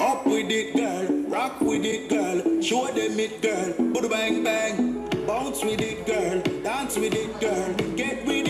Up with it, girl. Rock with it, girl. Show them it, girl. Bada bang bang. Bounce with it, girl. Dance with it, girl. Get with it.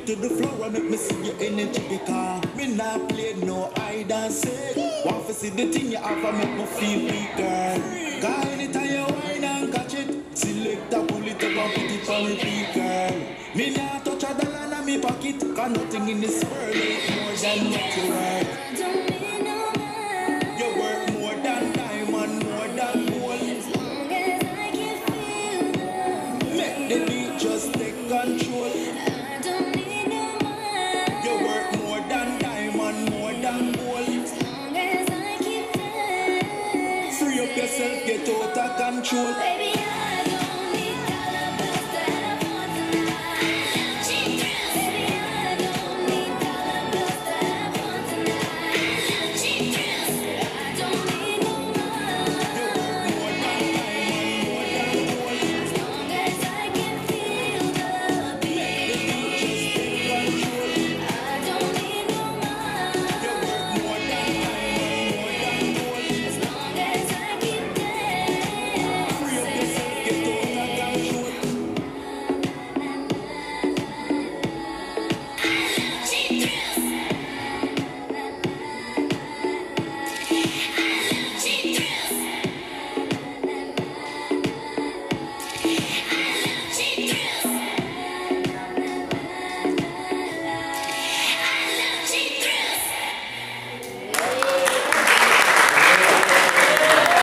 it to the floor and make me see your energy because me not play no hide and seek. Want to see the thing you have and make me feel big, girl. Cause anytime you whine and catch it, select a bullet it up and put it on repeat, girl. Me not touch a dollar in me pocket, cause nothing in this world ain't more than what you worth. You worth more than diamond, more than gold. As long as I can feel the Make the beat just take control. yourself get out of control. Baby,